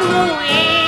Ashmuel.